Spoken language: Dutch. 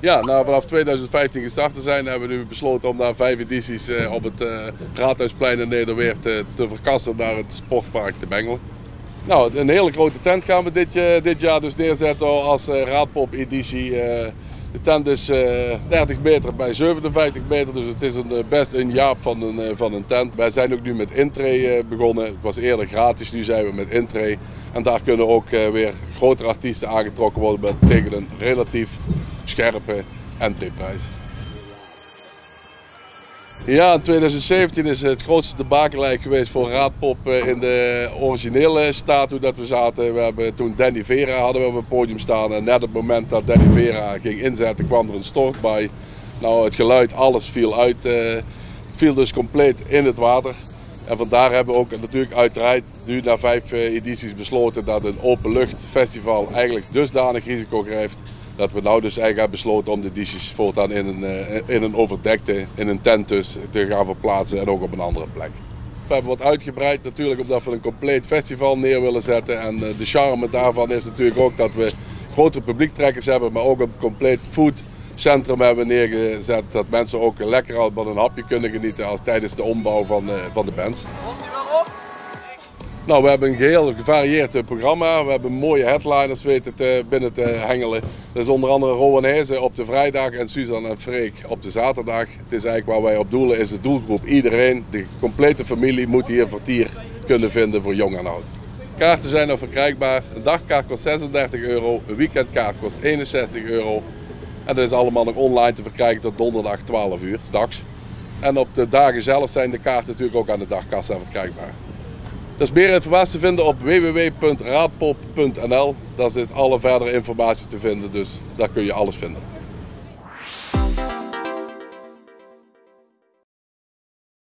Ja, nou, vanaf 2015 gestart te zijn, hebben we nu besloten om na vijf edities eh, op het uh, Raadhuisplein in Nederweert te, te verkassen naar het sportpark te Bengelen. Nou, een hele grote tent gaan we dit, dit jaar dus neerzetten als Raadpop-editie. De tent is 30 meter bij 57 meter, dus het is een, best een jaap van een, van een tent. Wij zijn ook nu met intree begonnen. Het was eerder gratis, nu zijn we met intree. En daar kunnen ook weer grotere artiesten aangetrokken worden tegen een relatief scherpe entryprijs. Ja, in 2017 is het grootste debakellijk geweest voor Raadpop eh, in de originele staat dat we zaten. We hebben toen Danny Vera hadden we op het podium staan en net op het moment dat Danny Vera ging inzetten kwam er een stort bij. Nou, het geluid, alles viel uit. Eh, viel dus compleet in het water. En vandaar hebben we ook natuurlijk uiteraard nu na vijf eh, edities besloten dat een openluchtfestival eigenlijk dusdanig risico heeft dat we nou dus eigenlijk hebben besloten om de dishes voortaan in een, eh, in een overdekte, in een tent dus, te gaan verplaatsen en ook op een andere plek. We hebben wat uitgebreid natuurlijk omdat we een compleet festival neer willen zetten. En eh, de charme daarvan is natuurlijk ook dat we grotere publiektrekkers hebben, maar ook een compleet foodcentrum hebben neergezet. Dat mensen ook lekker al van een hapje kunnen genieten als tijdens de ombouw van, uh, van de bands. Nou, we hebben een geheel gevarieerd programma. We hebben mooie headliners weten te, binnen te hengelen. Dat is onder andere Rowan Hezen op de vrijdag en Suzanne en Freek op de zaterdag. Het is eigenlijk waar wij op doelen, is de doelgroep. Iedereen, de complete familie moet hier vertier kunnen vinden voor jong en oud. Kaarten zijn nog verkrijgbaar. Een dagkaart kost 36 euro, een weekendkaart kost 61 euro. En dat is allemaal nog online te verkrijgen tot donderdag 12 uur, straks. En op de dagen zelf zijn de kaarten natuurlijk ook aan de dagkassa verkrijgbaar. Is meer informatie te vinden op www.raadpop.nl. Daar zit alle verdere informatie te vinden, dus daar kun je alles vinden.